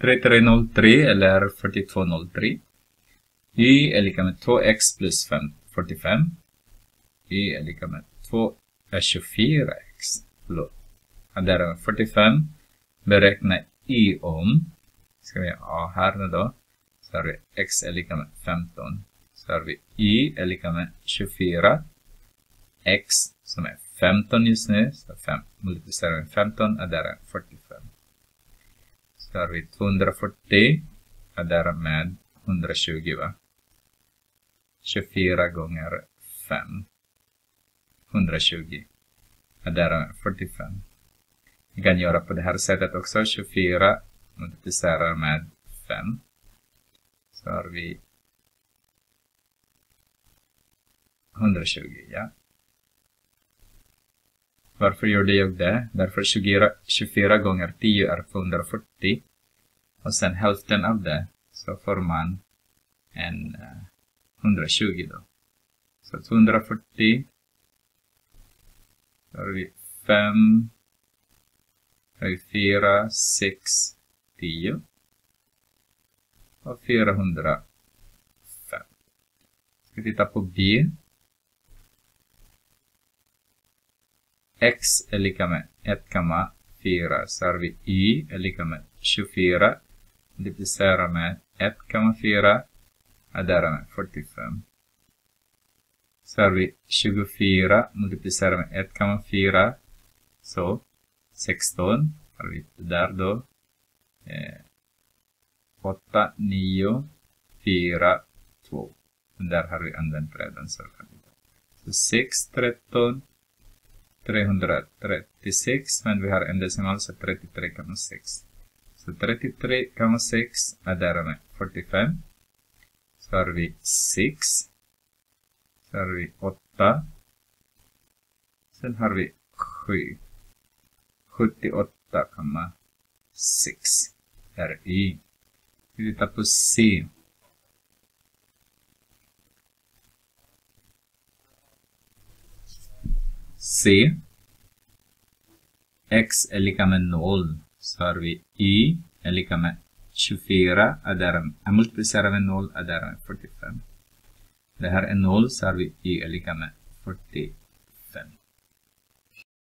3303 eller 4203. Y är lika med 2x plus 5, 45. Y är lika med 2, är 24x. Förlåt. där är 45. Beräkna y om. Ska vi ha här nu då. Så har vi x är lika med 15. Så har vi y är lika med 24. X som är 15 just nu. Så 5 multiplicerar med 15 Där är 45 tar vi 240 och därmed 120 va? 24 gånger 5. 120. Och därmed 45. Vi kan göra på det här sättet också. 24 multiplicerar med 5. Så har vi 120, ja. Varför gjorde jag det? Därför 24, gånger 10 är 140. Och sen hälften av det så får man en eh, uh, 120 då. Så 240. Då har vi 5, har vi 4, 6, 10 och 405. Ska titta på B. X är lika med 1,4 så har vi Y är lika med 24 multiplicera med 1,4 addera med 45. Så har vi 24 multiplicerar med 1,4 så 16 har vi där då. Eh, 8, 9, 4, 2. Där har vi använt redan. Så, så 6, 13, 336, men vi har en decimal så 33,6. Så 33,6 adderar med 45. Så har vi 6. Så har vi 8. Sen har vi 7. 78,6 är Y. Vi tittar på C. C. X är lika med 0. Så har vi Y är lika med 24. Addera, jag multiplicerar med 0, adderar med 45. Det här är 0 så har vi Y är lika med 45.